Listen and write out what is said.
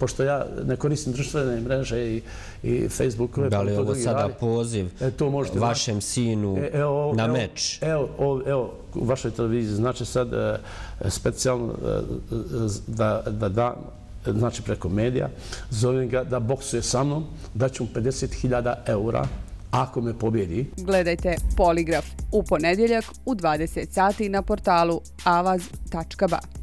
pošto ja ne koristim društvene mreže i, i Facebook. Da li je ovo sada poziv e, to možete, vašem sinu e, evo, na evo, meč? Evo, evo, evo, u vašoj televiziji znači sad e, specijalno e, da, da, da znači preko medija, zovem ga da boksuje sa mnom, da ću 50.000 eura ako me pobjedi. Gledajte Poligraf u ponedjeljak u 20 sati na portalu avaz.ba.